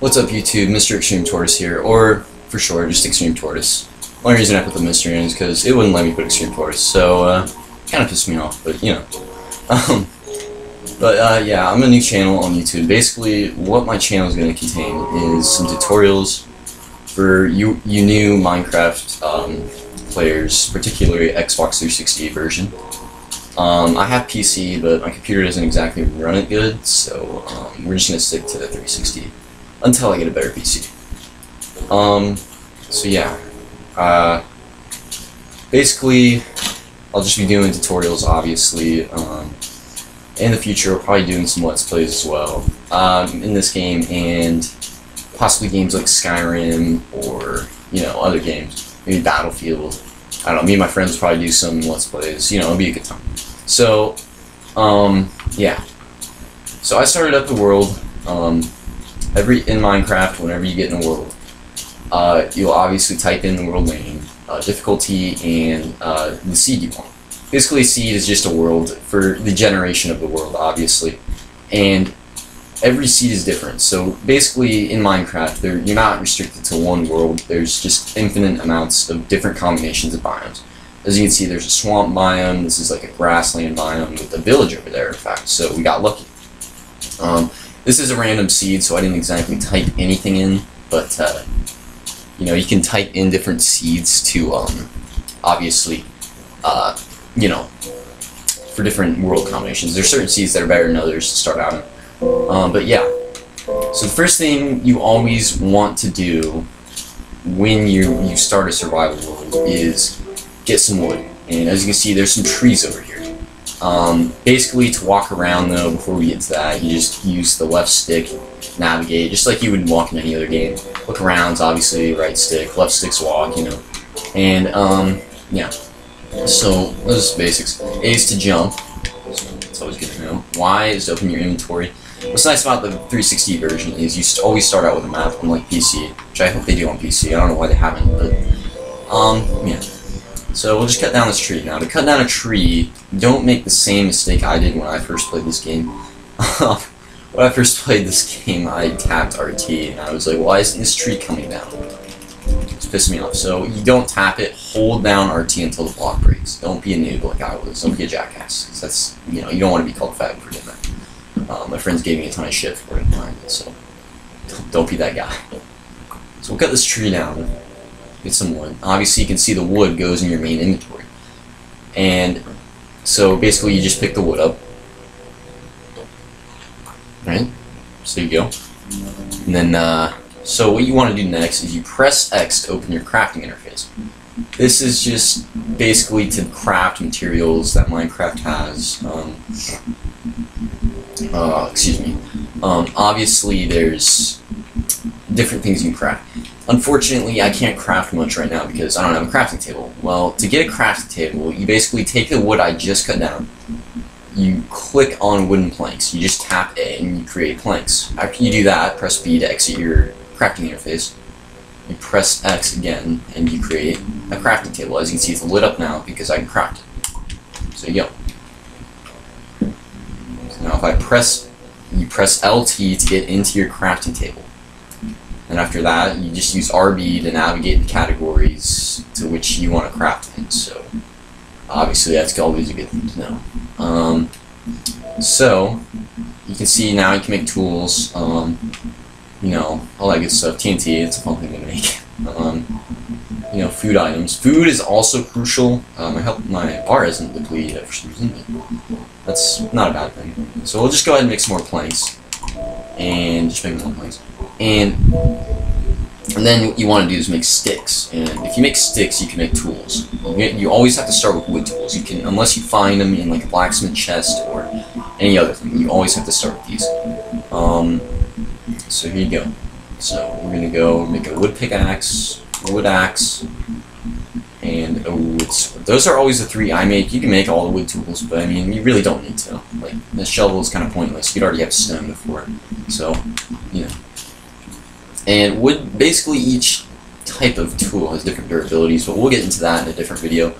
What's up YouTube, Mr. Extreme Tortoise here, or for short, just Extreme Tortoise. Only reason I put the Mr. in is because it wouldn't let me put Extreme Tortoise, so uh, kind of pissed me off, but you know. Um, but uh, yeah, I'm a new channel on YouTube. Basically, what my channel is going to contain is some tutorials for you, you new Minecraft um, players, particularly Xbox 360 version. Um, I have PC, but my computer doesn't exactly run it good, so um, we're just going to stick to the 360 until I get a better PC. Um, so yeah, uh, basically, I'll just be doing tutorials, obviously. Um, in the future, we're probably doing some Let's Plays as well um, in this game, and possibly games like Skyrim or, you know, other games. Maybe Battlefield. I don't know, me and my friends probably do some Let's Plays. You know, it'll be a good time. So, um, yeah. So I started up the world. Um, every in Minecraft, whenever you get in a world, uh, you'll obviously type in the world name, uh, difficulty, and uh, the seed you want. Basically, seed is just a world for the generation of the world, obviously, and every seed is different. So basically, in Minecraft, you're not restricted to one world. There's just infinite amounts of different combinations of biomes. As you can see, there's a swamp biome. This is like a grassland biome with a village over there, in fact. So we got lucky. Um, this is a random seed, so I didn't exactly type anything in, but, uh, you know, you can type in different seeds to, um, obviously, uh, you know, for different world combinations. There's certain seeds that are better than others to start out in. Um, but yeah, so the first thing you always want to do when you, you start a survival world is get some wood. And as you can see, there's some trees over here. Um, basically, to walk around though, before we get to that, you just use the left stick, navigate, just like you would walk in any other game. Look around, obviously, right stick, left stick's walk, you know. And, um, yeah. So, those basics. A is to jump. It's always good to know. Y is to open your inventory. What's nice about the 360 version is you always start out with a map, unlike PC, which I hope they do on PC. I don't know why they haven't, but, um, yeah. So we'll just cut down this tree. Now, to cut down a tree, don't make the same mistake I did when I first played this game. when I first played this game, I tapped RT, and I was like, why isn't this tree coming down? It's pissing me off. So you don't tap it, hold down RT until the block breaks. Don't be a noob like I was. Don't be a jackass. That's, you know, you don't want to be called a fat for doing that. Uh, my friends gave me a ton of shit for it, so don't be that guy. So we'll cut this tree down get some wood. Obviously, you can see the wood goes in your main inventory. And so basically, you just pick the wood up. Right? So you go. And then, uh, so what you want to do next is you press X to open your crafting interface. This is just basically to craft materials that Minecraft has. Um, uh, excuse me. Um, obviously, there's different things you can craft. Unfortunately, I can't craft much right now because I don't have a crafting table. Well, to get a crafting table, you basically take the wood I just cut down, you click on wooden planks. You just tap A and you create planks. After you do that, press B to exit your crafting interface. You press X again and you create a crafting table. As you can see, it's lit up now because I can craft it. So you go. So now if I press, you press LT to get into your crafting table. And after that, you just use RB to navigate the categories to which you want to craft in. So, obviously, that's always a good thing to know. Um, so, you can see now you can make tools, um, you know, all that good stuff. TNT, it's a fun thing to make. Um, you know, food items. Food is also crucial. Um, I hope my bar isn't depleted for some reason. That's not a bad thing. So we'll just go ahead and make some more planks. And just make more planks. And and then what you want to do is make sticks. And if you make sticks, you can make tools. You always have to start with wood tools. You can, unless you find them in like a blacksmith chest or any other thing. You always have to start with these. Um, so here you go. So we're gonna go make a wood pickaxe, wood axe, and a wood sword. Those are always the three I make. You can make all the wood tools, but I mean, you really don't need to. Like the shovel is kind of pointless. You'd already have stone before. So, you know. And wood, basically each type of tool has different durabilities, but we'll get into that in a different video.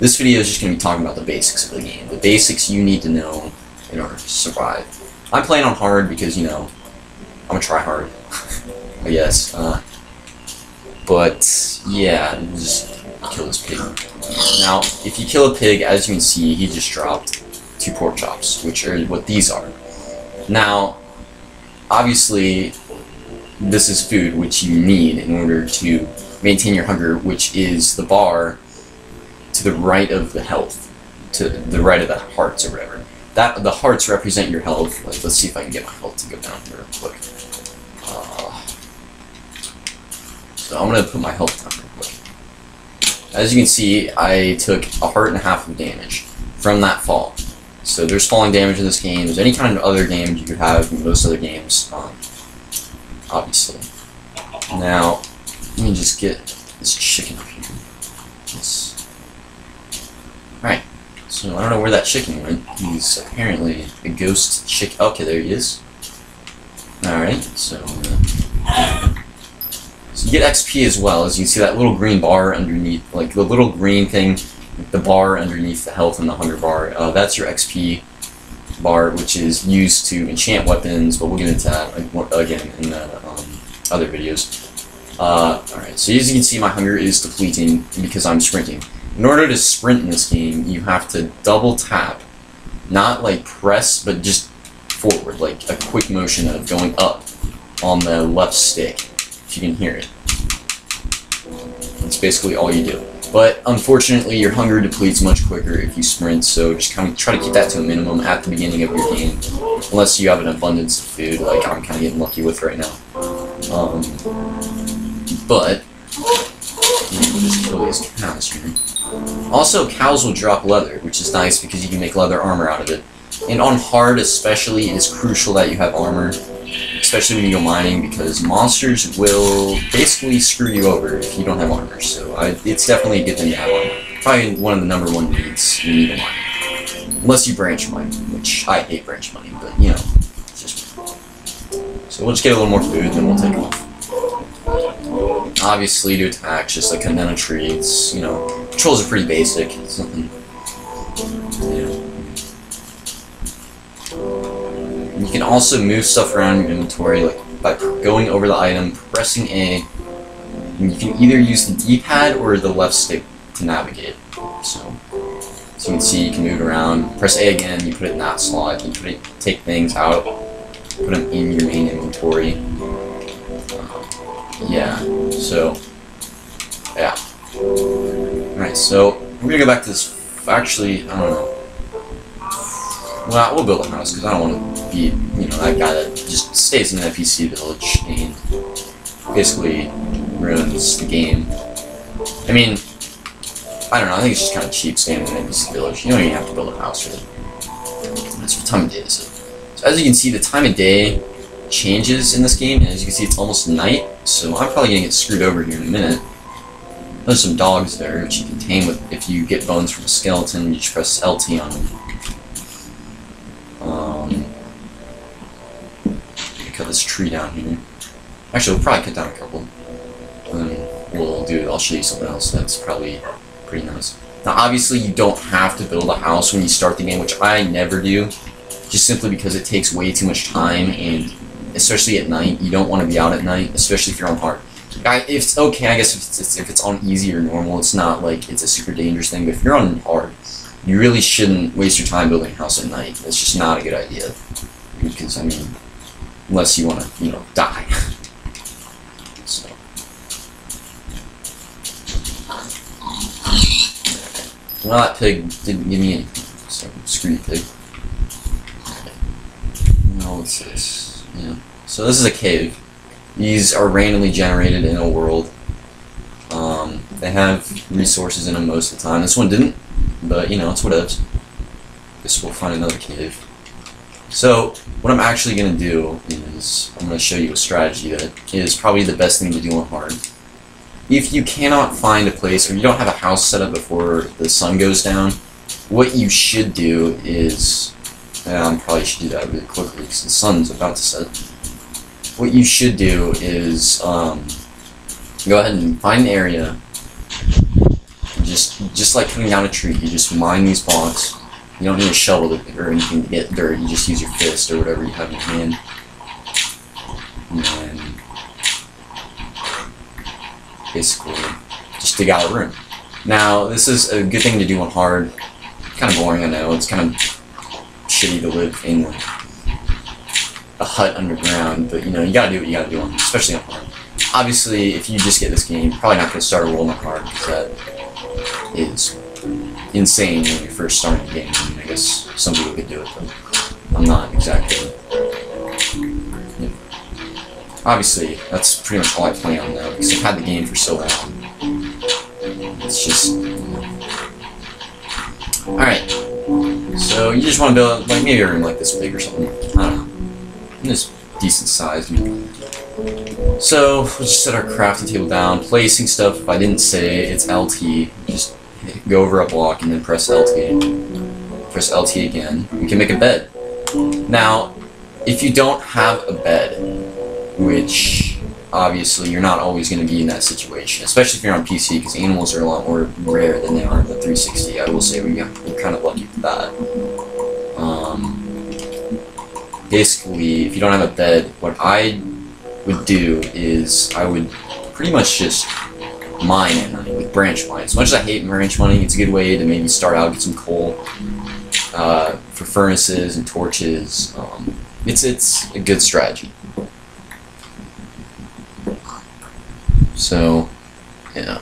This video is just going to be talking about the basics of the game. The basics you need to know in order to survive. I'm playing on hard because, you know, I'm a try hard. I guess. Uh, but yeah, just kill this pig. Now, if you kill a pig, as you can see, he just dropped two pork chops, which are what these are. Now, obviously, this is food which you need in order to maintain your hunger, which is the bar to the right of the health, to the right of the hearts or whatever. That the hearts represent your health. Like, let's see if I can get my health to go down here real quick. Uh, so I'm gonna put my health down real quick. As you can see, I took a heart and a half of damage from that fall. So there's falling damage in this game. There's any kind of other damage you could have in most other games, um, obviously. Now, let me just get this chicken up here. This. Right. So I don't know where that chicken went. He's apparently a ghost chick. Okay, there he is. Alright, so, uh, so you get XP as well, as you see that little green bar underneath, like the little green thing, the bar underneath the health and the hunger bar. Uh, that's your XP bar, which is used to enchant weapons, but we'll get into that again in the um, other videos. Uh, Alright, so as you can see, my hunger is depleting because I'm sprinting. In order to sprint in this game, you have to double tap. Not like press, but just forward, like a quick motion of going up on the left stick, if you can hear it. That's basically all you do. But unfortunately, your hunger depletes much quicker if you sprint, so just kind of try to keep that to a minimum at the beginning of your game, unless you have an abundance of food, like I'm kind of getting lucky with right now. Um, but. Also, cows will drop leather, which is nice because you can make leather armor out of it. And on hard especially, it is crucial that you have armor, especially when you go mining, because monsters will basically screw you over if you don't have armor. So I, it's definitely a good thing to have armor. Probably one of the number one needs you need a mine. Unless you branch mine, which I hate branch mining, but you know, just. So we'll just get a little more food, then we'll take off. Obviously, to attack, just like a tree. It's you know, controls are pretty basic. It's nothing. Can also move stuff around your inventory, like by going over the item, pressing A. And you can either use the D-pad or the left stick to navigate. So, so you can see you can move around. Press A again, you put it in that slot. You put it, take things out, put them in your main inventory. Uh, yeah. So, yeah. Alright, so we're gonna go back to this. Actually, I don't know. Well, we'll build a house because I don't want to be, you know, that guy that just stays in the NPC village and basically ruins the game. I mean, I don't know. I think it's just kind of cheap staying in the NPC village. You don't even have to build a house really. That's what time of day is. So as you can see, the time of day changes in this game, and as you can see, it's almost night. So I'm probably gonna get screwed over here in a minute. There's some dogs there, which you can tame with if you get bones from a skeleton. You just press LT on them. Um, cut this tree down here. Actually, we'll probably cut down a couple. And then we'll do. I'll show you something else that's probably pretty nice. Now, obviously, you don't have to build a house when you start the game, which I never do, just simply because it takes way too much time, and especially at night, you don't want to be out at night, especially if you're on hard. I, if it's okay, I guess if it's, if it's on easy or normal, it's not like it's a super dangerous thing. But if you're on hard, you really shouldn't waste your time building a house at night. It's just not a good idea. Because, I mean, unless you want to, you know, die. so. Well, that pig didn't give me anything, so screw you, pig. Now, what's this? Yeah. So this is a cave. These are randomly generated in a world. Um, they have resources in them most of the time. This one didn't, but you know, it's whatevs. Guess we'll find another cave. So, what I'm actually going to do is, I'm going to show you a strategy that is probably the best thing to do on hard. If you cannot find a place, or you don't have a house set up before the sun goes down, what you should do is, I probably should do that really quickly because the sun's about to set. What you should do is, um, go ahead and find an area, just just like cutting down a tree, you just mine these blocks. You don't need a shovel or anything to get dirt. You just use your fist or whatever you have in your hand. and then basically just dig out a room. Now, this is a good thing to do on hard. Kind of boring, I know. It's kind of shitty to live in a hut underground, but you know, you gotta do what you gotta do, on, especially on hard. Obviously, if you just get this game, you're probably not gonna start a world on hard because that is insane when you're first starting the game. I, mean, I guess some people could do it, but I'm not exactly. You know. Obviously, that's pretty much all I play on now because I've had the game for so long. It's just. Know. Alright. So you just want to build like maybe a room like this big or something. I don't know. This decent size. So we'll just set our crafting table down. Placing stuff. If I didn't say it's LT, just go over a block and then press LT. Press LT again. We can make a bed. Now, if you don't have a bed, which obviously you're not always going to be in that situation, especially if you're on PC, because animals are a lot more rare than they are on the 360. I will say we're kind of lucky for that. Um, basically, if you don't have a bed, what I would do is I would pretty much just mine at night with branch mine. As much as I hate branch mining, it's a good way to maybe start out, get some coal uh, for furnaces and torches. Um, it's it's a good strategy. So, yeah.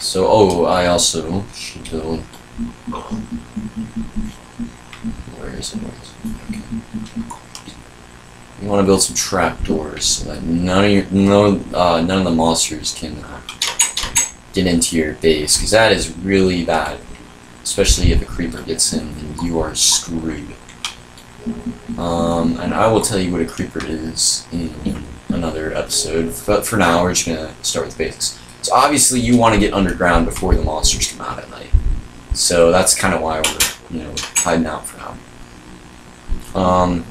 So, oh, I also should build. Where is it? Where is it? You want to build some trapdoors so that none of your no uh, none of the monsters can uh, get into your base because that is really bad, especially if a creeper gets in and you are screwed. Um, and I will tell you what a creeper is in another episode, but for now we're just gonna start with the basics. So obviously you want to get underground before the monsters come out at night. So that's kind of why we're you know hiding out for now. Um,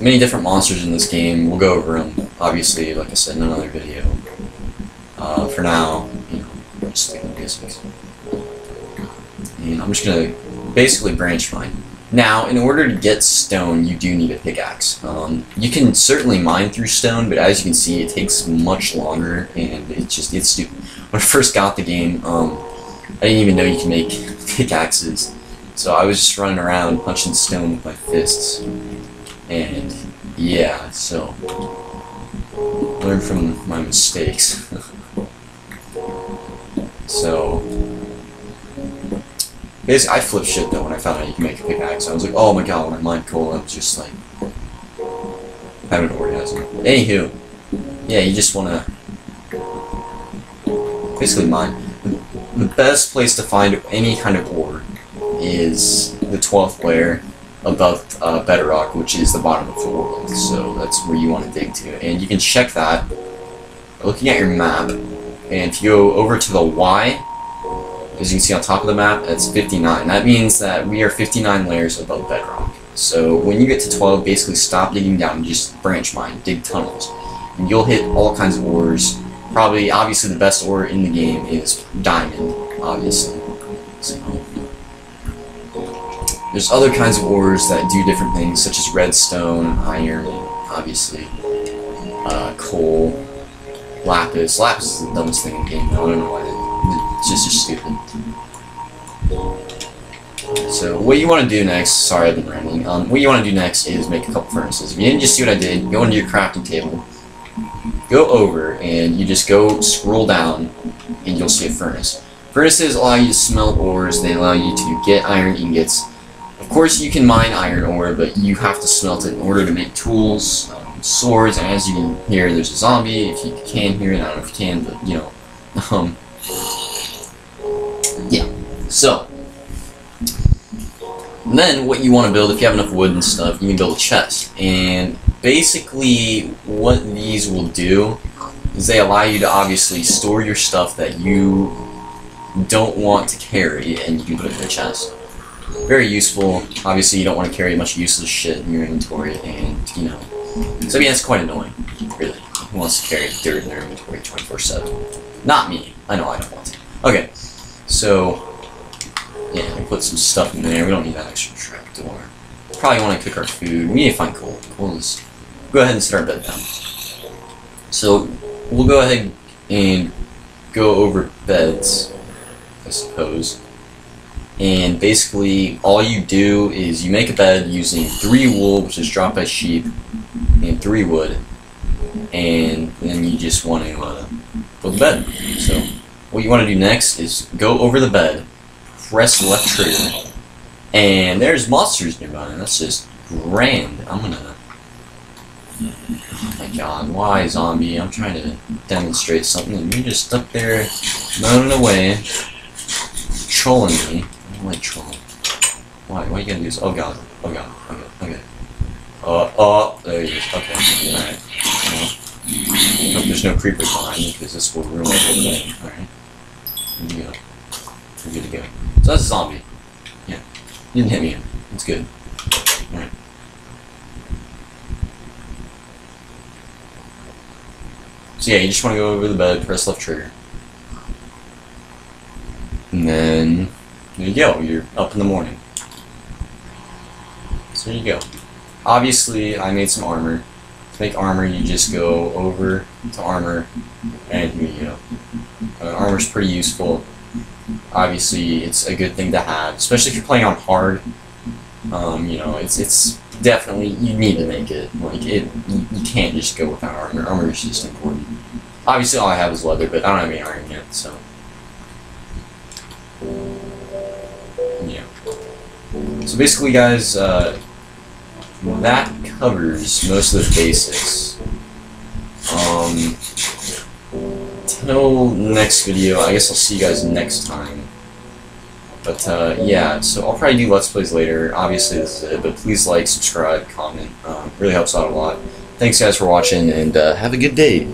many different monsters in this game. We'll go over them, obviously, like I said, in another video. Uh, for now, you know, just the basics. And I'm just gonna basically branch mine. Now, in order to get stone, you do need a pickaxe. Um, you can certainly mine through stone, but as you can see, it takes much longer, and it's just, it's stupid. When I first got the game, um, I didn't even know you can make pickaxes. So I was just running around punching stone with my fists. And, yeah, so, learn from my mistakes. so, Basically, I flipped shit though when I found out you can make a pickaxe. I was like, oh my god, when I mined coal, I was just like having an orgasm. Anywho, yeah, you just wanna basically mine. The best place to find any kind of ore is the 12th layer above uh, bedrock, which is the bottom of the world. So that's where you want to dig to, and you can check that looking at your map. And if you go over to the Y, as you can see on top of the map, it's 59. That means that we are 59 layers above bedrock. So when you get to 12, basically stop digging down and just branch mine, dig tunnels. And you'll hit all kinds of ores. Probably, obviously, the best ore in the game is diamond, obviously. So, there's other kinds of ores that do different things, such as redstone, iron, obviously, uh, coal, lapis. Lapis is the dumbest thing in the game. I don't know why it's just, just stupid. So what you want to do next, sorry I've been rambling, um, what you want to do next is make a couple furnaces. If you didn't just see what I did, go into your crafting table, go over, and you just go scroll down, and you'll see a furnace. Furnaces allow you to smelt ores, they allow you to get iron ingots. Of course you can mine iron ore, but you have to smelt it in order to make tools, um, swords, and as you can hear, there's a zombie, if you can hear it, I don't know if you can, but, you know, um, yeah. So, then what you want to build, if you have enough wood and stuff, you can build a chest. And basically what these will do is they allow you to obviously store your stuff that you don't want to carry and you can put it in a chest. Very useful. Obviously you don't want to carry much useless shit in your inventory and, you know. So yeah, it's quite annoying, really. Who wants to carry dirt in their inventory 24-7? Not me. I know I don't want to. Okay, so yeah, we put some stuff in there. We don't need that extra trapdoor. probably want to cook our food. We need to find coal. Coal is. Go ahead and set our bed down. So we'll go ahead and go over beds, I suppose. And basically, all you do is you make a bed using three wool, which is dropped by sheep, and three wood, and then you just want to uh, build a bed. So what you want to do next is go over the bed, press left trigger, and there's monsters nearby, and that's just grand. I'm gonna. Oh my god, why zombie? I'm trying to demonstrate something, and you're just up there moaning away, trolling me. I don't. Why? Why are you gonna do this? Oh god. Oh god. Okay. Okay. Oh, oh, uh, uh, there he is. Okay. Alright. Well, hope there's no creepers behind me, because this will ruin my day. Alright. Here we go. We're good to go. So that's a zombie. Yeah. You didn't hit me. It's good. Alright. So yeah, you just want to go over the bed, press left trigger. And then, there you go, you're up in the morning. So there you go. Obviously, I made some armor. To make armor, you just go over to armor, and here you go. Uh, armor's pretty useful. Obviously, it's a good thing to have, especially if you're playing on hard. Um, you know, it's it's definitely you need to make it. Like it, you, you can't just go without armor. Armor is just important. Obviously, all I have is leather, but I don't have any iron yet, so. So basically, guys, uh, that covers most of the basics. Um, till next video, I guess I'll see you guys next time. But uh, yeah, so I'll probably do Let's Plays later. Obviously, this is it, but please like, subscribe, comment. Um, really helps out a lot. Thanks, guys, for watching, and uh, have a good day.